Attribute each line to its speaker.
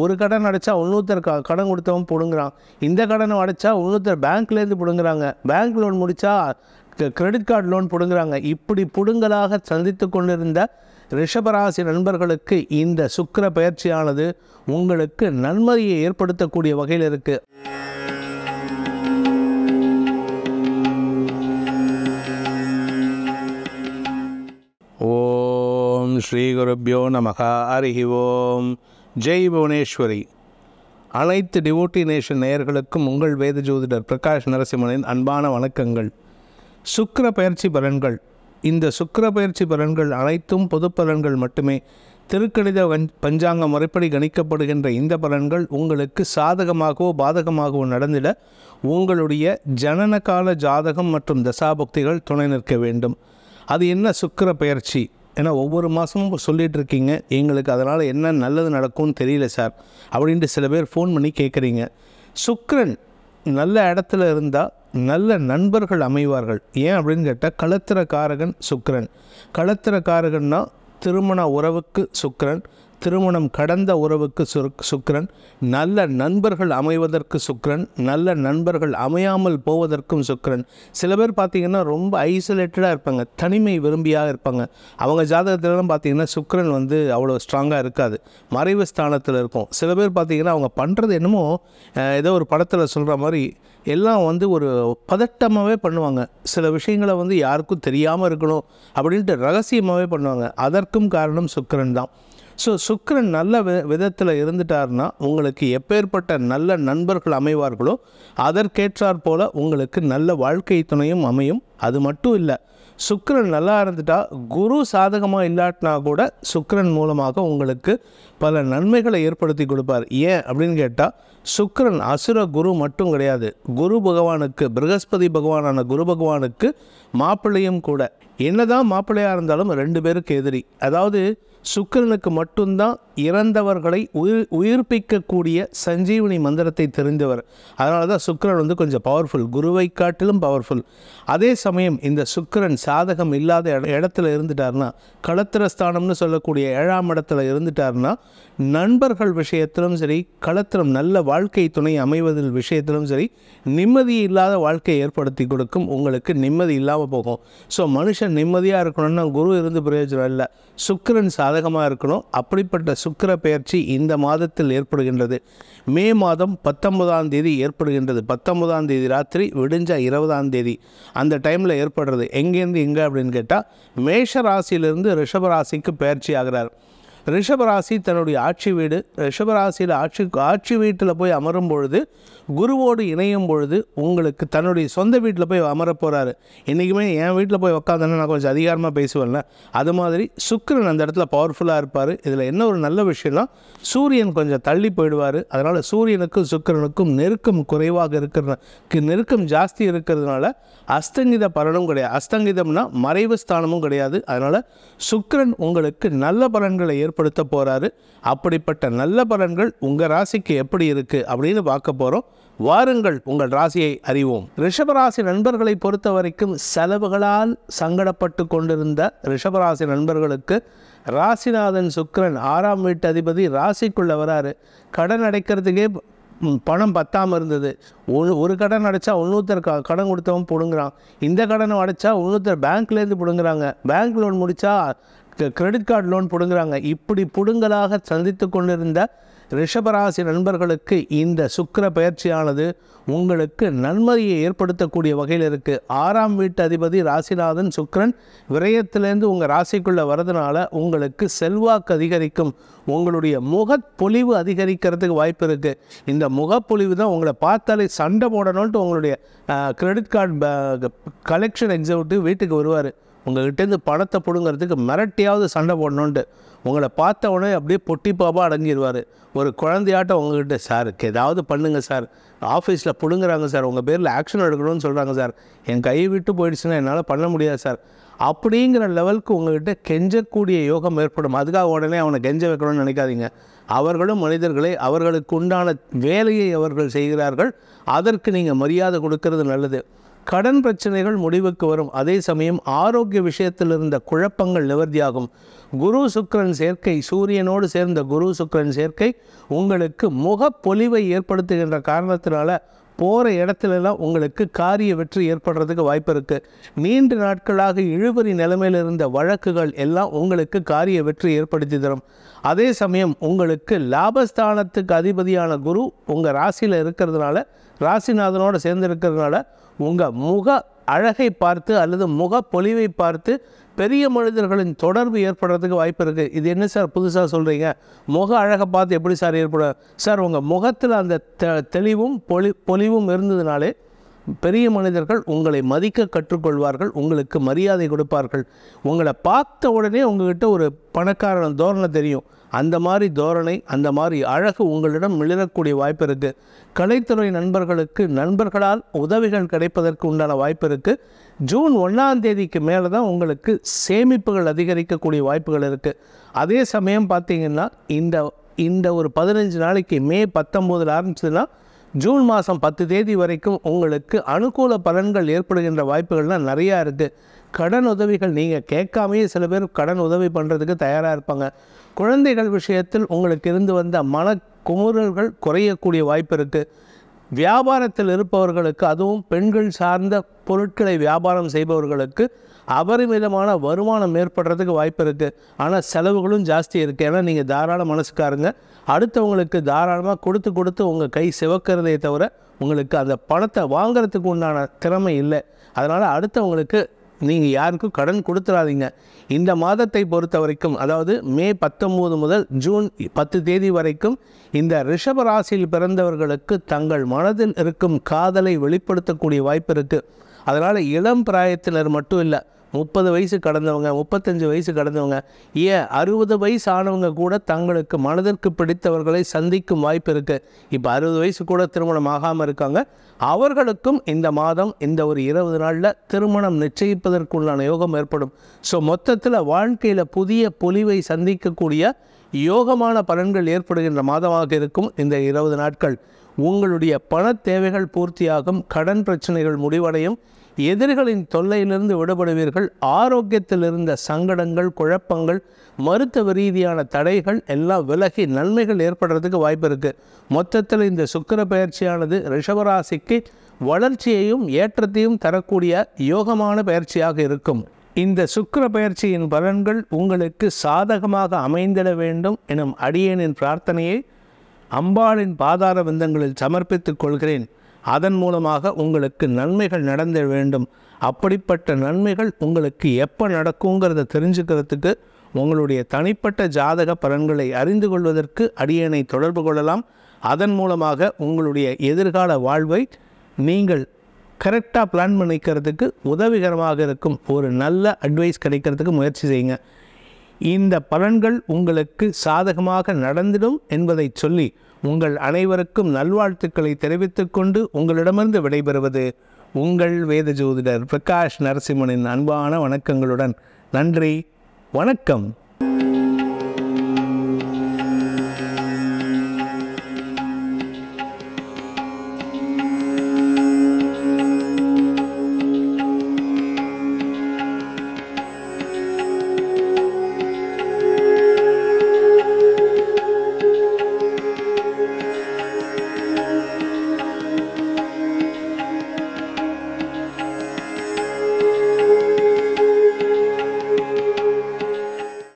Speaker 1: ஒரு கடன் அடைச்சா இன்னொருத்தர் க கடன் கொடுத்தவன் பிடுங்குறான். இந்த கடனை அடைச்சா இன்னொருத்தர் பேங்க்லேருந்து பிடுங்குறாங்க. பேங்க் லோன் முடித்தா கிரெடிட் கார்டு லோன் பிடுங்குறாங்க. இப்படி பிடுங்கலாக சந்தித்து கொண்டிருந்த ரிஷபராசி நண்பர்களுக்கு இந்த சுக்கிர பயிற்சியானது உங்களுக்கு நன்மதியை ஏற்படுத்தக்கூடிய வகையில் இருக்குது ஓம் ஸ்ரீ குருப்பியோ நமக. ஹரிஹி ஓம். ஜெய் புவனேஸ்வரி. அனைத்து டிவோட்டி நேஷன் நேயர்களுக்கும் உங்கள் வேத ஜோதிடர் பிரகாஷ் நரசிம்மனின் அன்பான வணக்கங்கள். சுக்கர பயிற்சி பலன்கள். இந்த சுக்கிர பயிற்சி பலன்கள் அனைத்தும் பொது பலன்கள் மட்டுமே. திருக்கணித பஞ்சாங்க முறைப்படி கணிக்கப்படுகின்ற இந்த பலன்கள் உங்களுக்கு சாதகமாகவோ பாதகமாகவோ நடந்திட உங்களுடைய ஜனனகால ஜாதகம் மற்றும் தசாபக்திகள் துணை நிற்க வேண்டும். அது என்ன சுக்கர பயிற்சி? ஏன்னா ஒவ்வொரு மாதமும் சொல்லிகிட்டு இருக்கீங்க எங்களுக்கு அதனால் என்ன நல்லது நடக்கும்னு தெரியல சார் அப்படின்ட்டு சில பேர் ஃபோன் பண்ணி கேட்குறீங்க. சுக்ரன் நல்ல இடத்துல இருந்தால் நல்ல நண்பர்கள் அமைவார்கள். ஏன் அப்படின்னு கேட்டால் களத்திரக்காரகன் சுக்ரன் களத்திரக்காரகன்னா திருமண உறவுக்கு சுக்ரன் திருமணம் கடந்த உறவுக்கு சுக்ரன் நல்ல நண்பர்கள் அமைவதற்கு சுக்ரன் நல்ல நண்பர்கள் அமையாமல் போவதற்கும் சுக்ரன் சில பேர் பார்த்திங்கன்னா ரொம்ப ஐசோலேட்டடாக இருப்பாங்க தனிமை விரும்பியாக இருப்பாங்க. அவங்க ஜாதகத்திலலாம் பார்த்திங்கன்னா சுக்ரன் வந்து அவ்வளோ ஸ்ட்ராங்காக இருக்காது மறைவு ஸ்தானத்தில் இருக்கும். சில பேர் பார்த்திங்கன்னா அவங்க பண்ணுறது என்னமோ ஏதோ ஒரு படத்தில் சொல்கிற மாதிரி எல்லாம் வந்து ஒரு பதட்டமாகவே பண்ணுவாங்க. சில விஷயங்களை வந்து யாருக்கும் தெரியாமல் இருக்கணும் அப்படின்ட்டு ரகசியமாகவே பண்ணுவாங்க. அதற்கும் காரணம் சுக்கரன் தான். ஸோ சுக்கிரன் நல்ல வி விதத்தில் இருந்துட்டார்னா உங்களுக்கு எப்பேற்பட்ட நல்ல நண்பர்கள் அமைவார்களோ அதற்கேற்றாற் போல் உங்களுக்கு நல்ல வாழ்க்கை துணையும் அமையும். அது மட்டும் இல்லை சுக்கரன் நல்லா இருந்துட்டா குரு சாதகமாக இல்லாட்டினா கூட சுக்கிரன் மூலமாக உங்களுக்கு பல நன்மைகளை ஏற்படுத்தி கொடுப்பார். ஏன் அப்படின்னு கேட்டால் சுக்கரன் அசுர குரு மட்டும் கிடையாது. குரு பகவானுக்கு பிரகஸ்பதி பகவானான குரு பகவானுக்கு மாப்பிள்ளையும் கூட. என்னதான் மாப்பிள்ளையாக இருந்தாலும் ரெண்டு பேருக்கு எதிரி. அதாவது சுக்கிரனுக்கு மட்டும்தான் இறந்தவர்களை உயிர் உயிர்ப்பிக்கக்கூடிய சஞ்சீவனி மந்திரத்தை தெரிந்தவர். அதனால தான் சுக்கிரன் வந்து கொஞ்சம் பவர்ஃபுல் குருவை காட்டிலும் பவர்ஃபுல் அதே சமயம் இந்த சுக்கிரன் சாதகம் இல்லாத இட- இடத்துல இருந்துட்டார்னா களத்திரஸ்தானம்னு சொல்லக்கூடிய ஏழாம் இடத்துல இருந்துட்டார்னா நண்பர்கள் விஷயத்திலும் சரி களத்திரம் நல்ல வாழ்க்கை துணை அமைவதில் விஷயத்திலும் சரி நிம்மதி இல்லாத வாழ்க்கையை ஏற்படுத்தி கொடுக்கும் உங்களுக்கு நிம்மதி இல்லாமல் போகும். ஸோ மனுஷன் நிம்மதியாக இருக்கணும்னா குரு இருந்து பிரயோஜனம் இல்லை. சுக்கிரன் சாதகமாக இருக்கணும். அப்படிப்பட்ட சுக்கிர பெயர்ச்சி இந்த மாதத்தில் ஏற்படுகின்றது. மே மாதம் பத்தொன்பதாம் தேதி ஏற்படுகின்றது. பத்தொன்பதாம் தேதி ராத்திரி விடிஞ்ச இருபதாம் தேதி. அந்த டைமில் ஏற்படுறது. எங்கேருந்து எங்கே அப்படின்னு கேட்டால் மேஷ ராசியிலிருந்து ரிஷப ராசிக்கு பெயர்ச்சி ஆகிறார். ரிஷபராசி தன்னுடைய ஆட்சி வீடு. ரிஷபராசியில் ஆட்சி ஆட்சி வீட்டில் போய் அமரும் பொழுது குருவோடு இணையும் பொழுது உங்களுக்கு தன்னுடைய சொந்த வீட்டில் போய் அமரப் போகிறாரு இன்றைக்குமே என் வீட்டில் போய் உக்காந்தேன்னா நான் கொஞ்சம் அதிகாரமாக பேசுவேன்ல. அது மாதிரி சுக்கரன் அந்த இடத்துல பவர்ஃபுல்லாக இருப்பார். இதில் என்ன ஒரு நல்ல விஷயம்னா சூரியன் கொஞ்சம் தள்ளி போயிடுவார். அதனால் சூரியனுக்கும் சுக்கரனுக்கும் நெருக்கம் குறைவாக இருக்கிற நெருக்கம் ஜாஸ்தி இருக்கிறதுனால அஸ்தங்கித பலனும் கிடையாது. அஸ்தங்கிதம்னா மறைவு ஸ்தானமும் கிடையாது. அதனால் சுக்கரன் உங்களுக்கு நல்ல பலன்களை ஏற்படுத்த போகிறாரு அப்படிப்பட்ட நல்ல பலன்கள் உங்கள் ராசிக்கு எப்படி இருக்குது அப்படின்னு பார்க்க போகிறோம் வாருங்கள் உங்கள் ராசியை அறிவோம். ரிஷபராசி நண்பர்களை பொறுத்த வரைக்கும் செலவுகளால் சங்கடப்பட்டு கொண்டிருந்த ரிஷபராசி நண்பர்களுக்கு ராசிநாதன் சுக்கிரன் ஆறாம் வீட்டு அதிபதி ராசிக்குள்ளே வராரு. கடன் அடைக்கிறதுக்கே பணம் பத்தாமல் இருந்தது. ஒரு ஒரு கடன் அடைச்சா இன்னொருத்தர் க கடன் கொடுத்தவன் பிடுங்குறான். இந்த கடனை அடைச்சா இன்னொருத்தர் பேங்க்லேருந்து பிடுங்குறாங்க. பேங்க் லோன் முடித்தா கிரெடிட் கார்டு லோன் பிடுங்குறாங்க. இப்படி பிடுங்கலாக சந்தித்து கொண்டிருந்த ரிஷபராசி நண்பர்களுக்கு இந்த சுக்கர பயிற்சியானது உங்களுக்கு நன்மதியை ஏற்படுத்தக்கூடிய வகையில் இருக்குது ஆறாம் வீட்டு அதிபதி ராசிநாதன் சுக்கரன் விரயத்திலேருந்து உங்கள் ராசிக்குள்ளே வரதுனால உங்களுக்கு செல்வாக்கு அதிகரிக்கும். உங்களுடைய முகப்பொலிவு அதிகரிக்கிறதுக்கு வாய்ப்பு இருக்குது இந்த முகப்பொலிவு தான் உங்களை பார்த்தாலே சண்டை போடணுன்ட்டு உங்களுடைய கிரெடிட் கார்டு கலெக்ஷன் எக்ஸிக்யூட்டிவ் வீட்டுக்கு வருவார். உங்கள்கிட்டேருந்து பணத்தை பிடுங்கிறதுக்கு மிரட்டியாவது சண்டை போடணுன்ட்டு உங்களை பார்த்த உடனே அப்படியே பொட்டி பாபா அடங்கிடுவார் ஒரு குழந்தையாட்டம் உங்ககிட்ட சார் ஏதாவது பண்ணுங்கள் சார். ஆஃபீஸில் பிடுங்குறாங்க சார். உங்கள் பேரில் ஆக்ஷன் எடுக்கணும்னு சொல்கிறாங்க சார். என் கை விட்டு போயிடுச்சுன்னா என்னால் பண்ண முடியாது சார். அப்படிங்கிற லெவலுக்கு உங்கள்கிட்ட கெஞ்சக்கூடிய யோகம் ஏற்படும். அதுக்காக உடனே அவனை கெஞ்ச வைக்கணும்னு நினைக்காதீங்க. அவர்களும் மனிதர்களே அவர்களுக்கு உண்டான வேலையை அவர்கள் செய்கிறார்கள். அதற்கு நீங்கள் மரியாதை கொடுக்கறது நல்லது. கடன் பிரச்சனைகள் முடிவுக்கு வரும். அதே சமயம் ஆரோக்கிய விஷயத்தில் இருந்த குழப்பங்கள் நிவர்த்தியாகும். குரு சுக்கரன் சேர்க்கை சூரியனோடு சேர்ந்த குரு சுக்கரன் சேர்க்கை உங்களுக்கு முகப்பொலிவை ஏற்படுத்துகின்ற காரணத்தினால போகிற இடத்துலலாம் உங்களுக்கு காரிய வெற்றி ஏற்படுறதுக்கு வாய்ப்பு இருக்குது நீண்ட நாட்களாக இழுபறி நிலைமையில் இருந்த வழக்குகள் எல்லாம் உங்களுக்கு காரிய வெற்றி ஏற்படுத்தி தரும். அதே சமயம் உங்களுக்கு லாபஸ்தானத்துக்கு அதிபதியான குரு உங்கள் ராசியில் இருக்கிறதுனால ராசிநாதனோடு சேர்ந்து இருக்கிறதுனால உங்கள் முக அழகை பார்த்து அல்லது முக பொலிவை பார்த்து பெரிய மனிதர்களின் தொடர்பு ஏற்படுறதுக்கு வாய்ப்பு இருக்குது இது என்ன சார் புதுசாக சொல்கிறீங்க முக அழகை பார்த்து எப்படி சார் ஏற்பட சார் உங்கள் முகத்தில் அந்த தெ தெளிவும் பொலி பொலிவும் இருந்ததுனாலே பெரிய மனிதர்கள் உங்களை மதிக்க கற்றுக்கொள்வார்கள் உங்களுக்கு மரியாதை கொடுப்பார்கள். உங்களை பார்த்த உடனே உங்ககிட்ட ஒரு பணக்காரன் தோரணை தெரியும். அந்த மாதிரி தோரணை அந்த மாதிரி அழகு உங்களிடம் மிளிரக்கூடிய வாய்ப்பு இருக்குது கலைத்துறை நண்பர்களுக்கு நண்பர்களால் உதவிகள் கிடைப்பதற்கு உண்டான வாய்ப்பு இருக்குது ஜூன் ஒன்றாம் தேதிக்கு மேலே தான் உங்களுக்கு சேமிப்புகள் அதிகரிக்கக்கூடிய வாய்ப்புகள் இருக்குது அதே சமயம் பார்த்திங்கன்னா இந்த இந்த ஒரு பதினஞ்சு நாளைக்கு மே பத்தொம்போதில் ஆரம்பிச்சதுன்னா ஜூன் மாதம் பத்து தேதி வரைக்கும் உங்களுக்கு அனுகூல பலன்கள் ஏற்படுகின்ற வாய்ப்புகள்லாம் நிறையா இருக்குது கடன் உதவிகள் நீங்கள் கேட்காமையே சில பேர் கடன் உதவி பண்ணுறதுக்கு தயாராக இருப்பாங்க. குழந்தைகள் விஷயத்தில் உங்களுக்கு இருந்து வந்த மன குமுறல்கள் குறையக்கூடிய வாய்ப்பு இருக்குது வியாபாரத்தில் இருப்பவர்களுக்கு அதுவும் பெண்கள் சார்ந்த பொருட்களை வியாபாரம் செய்பவர்களுக்கு அபரிமிதமான வருமானம் ஏற்படுறதுக்கு வாய்ப்பு இருக்குது ஆனால் செலவுகளும் ஜாஸ்தி இருக்குது ஏன்னா நீங்கள் தாராள மனசுக்காருங்க. அடுத்தவங்களுக்கு தாராளமாக கொடுத்து கொடுத்து உங்கள் கை சிவக்கிறதே தவிர உங்களுக்கு அந்த பணத்தை வாங்குறதுக்கு உண்டான திறமை இல்லை. அதனால் அடுத்தவங்களுக்கு நீங்கள் யாருக்கும் கடன் கொடுத்துடாதீங்க இந்த மாதத்தை பொறுத்த வரைக்கும் அதாவது மே பத்தொம்போது முதல் ஜூன் பத்து தேதி வரைக்கும் இந்த ரிஷப ராசியில் பிறந்தவர்களுக்கு தங்கள் மனதில் இருக்கும் காதலை வெளிப்படுத்தக்கூடிய வாய்ப்பு இருக்குது அதனால் இளம் பிராயத்தினர் மட்டும் இல்லை முப்பது வயசு கடந்தவங்க முப்பத்தஞ்சு வயசு கடந்தவங்க ஏன் அறுபது வயசு ஆனவங்க கூட தங்களுக்கு மனதிற்கு பிடித்தவர்களை சந்திக்கும் வாய்ப்பு இருக்குது இப்போ அறுபது வயசு கூட திருமணம் ஆகாமல் இருக்காங்க. அவர்களுக்கும் இந்த மாதம் இந்த ஒரு இருபது நாளில் திருமணம் நிச்சயிப்பதற்குள்ளான யோகம் ஏற்படும். ஸோ மொத்தத்தில் வாழ்க்கையில் புதிய பொலிவை சந்திக்கக்கூடிய யோகமான பலன்கள் ஏற்படுகின்ற மாதமாக இருக்கும் இந்த இருபது நாட்கள். உங்களுடைய பண தேவைகள் பூர்த்தியாகும் கடன் பிரச்சனைகள் முடிவடையும். எதிரிகளின் தொல்லையிலிருந்து விடுபடுவீர்கள். ஆரோக்கியத்தில் இருந்த சங்கடங்கள் குழப்பங்கள் மருத்துவ ரீதியான தடைகள் எல்லாம் விலகி நன்மைகள் ஏற்படுறதுக்கு வாய்ப்பு இருக்குது மொத்தத்தில் இந்த சுக்கிர பயிற்சியானது ரிஷபராசிக்கு வளர்ச்சியையும் ஏற்றத்தையும் தரக்கூடிய யோகமான பயிற்சியாக இருக்கும். இந்த சுக்கர பயிற்சியின் பலன்கள் உங்களுக்கு சாதகமாக அமைந்திட வேண்டும் எனும் அடியேனின் பிரார்த்தனையை அம்பாளின் பாதார விந்தங்களில் சமர்ப்பித்துக் கொள்கிறேன். அதன் மூலமாக உங்களுக்கு நன்மைகள் நடந்த வேண்டும். அப்படிப்பட்ட நன்மைகள் உங்களுக்கு எப்போ நடக்குங்கிறத தெரிஞ்சுக்கிறதுக்கு உங்களுடைய தனிப்பட்ட ஜாதக பலன்களை அறிந்து கொள்வதற்கு அடியனை தொடர்பு கொள்ளலாம். அதன் மூலமாக உங்களுடைய எதிர்கால வாழ்வை நீங்கள் கரெக்டாக பிளான் பண்ணிக்கிறதுக்கு உதவிகரமாக இருக்கும். ஒரு நல்ல அட்வைஸ் கிடைக்கிறதுக்கு முயற்சி செய்யுங்க. இந்த பலன்கள் உங்களுக்கு சாதகமாக நடந்திடும் என்பதை சொல்லி உங்கள் அனைவருக்கும் நல்வாழ்த்துக்களை தெரிவித்துக் கொண்டு உங்களிடமிருந்து விடைபெறுவது உங்கள் வேத ஜோதிடர் பிரகாஷ் நரசிம்மனின் அன்பான வணக்கங்களுடன் நன்றி வணக்கம்